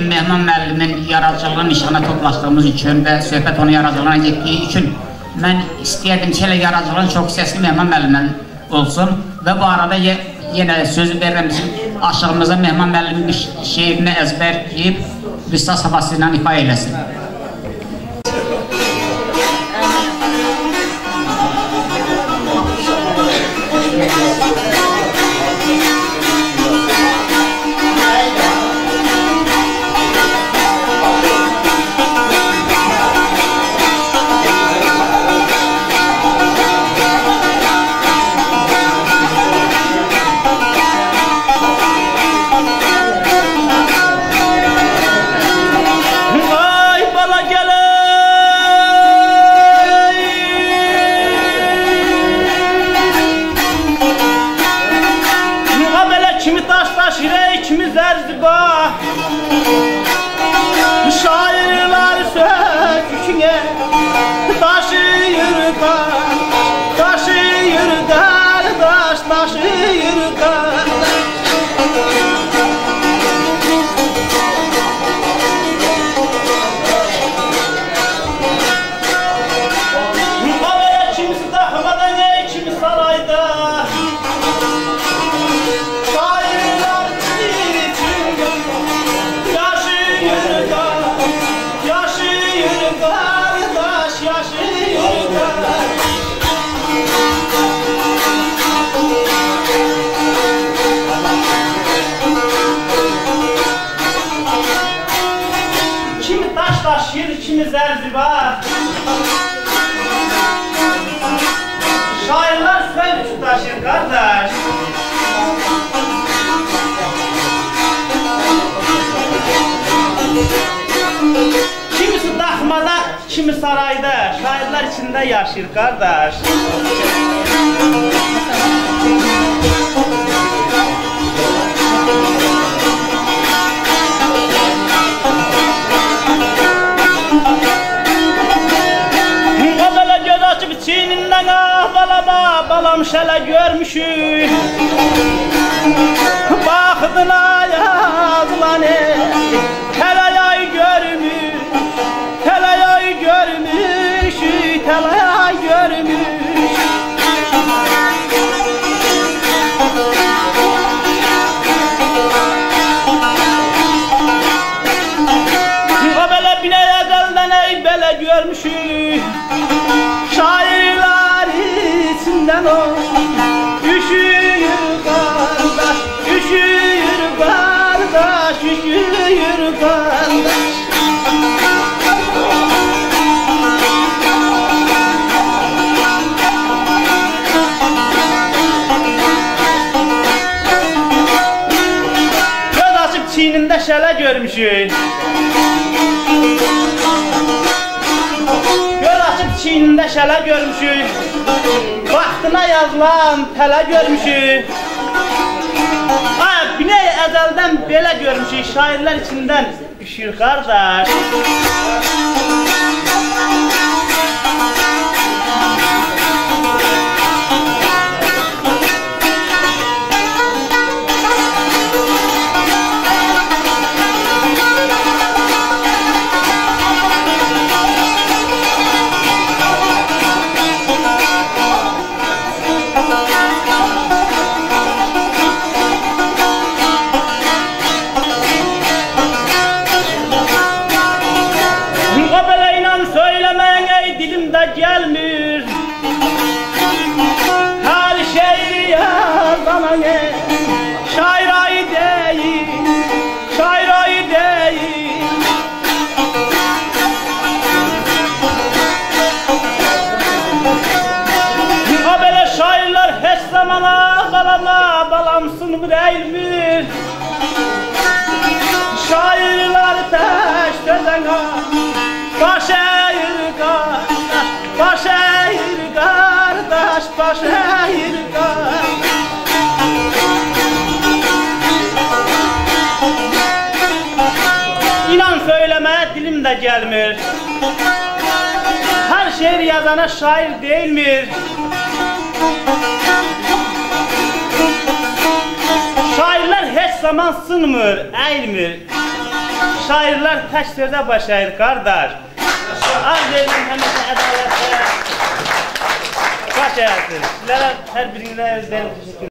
bugün Mehman müəllimin yaradıcılığı nişana toplaşdığımız üçün və söhbət onun yaradıcılığına getdiyi üçün mən istəyərdim ki, elə yaradıcılığın çox hissəsi Mehman müəllimdən olsun və bu arada ye yenə söz verirəm bizim aşığımıza Mehman müəllimin şeirini əzbərləyib qıssas havası ilə ifa eləsin. Taş taşır, kimi zerzibar Şairler söz taşır kardeş. Kimisi daxmada, kimi sarayda, şairler içinde yaşır kardeş. Balam şele görmüşüm Baktına yazılanı Telayay görmüş Telayay görmüş Telayay görmüş. O böyle bine ezelden ey görmüşüm görmüşüm Göz açıp çiğninde şele görmüşüm Vaxtına yazılan tələ görmüşük. Ay, binəy əzəldən belə görmüşük. Şairlər içindən üşür qardaş yazanın ey Şair ayı deyil Şair ayı deyil O belə şairlər heç zamana balama balamsın eğilmir Şairler teş sözene Baş eğir Baş eğir dilimde gelmir. Her şiir yazana şair değilmir. Şairler hiç zaman sınmır, eğilmir. Şairler sözə başlayır qardaş. Az verin həmişə ədalətə. Baş hər birinizə özlərim təşəkkür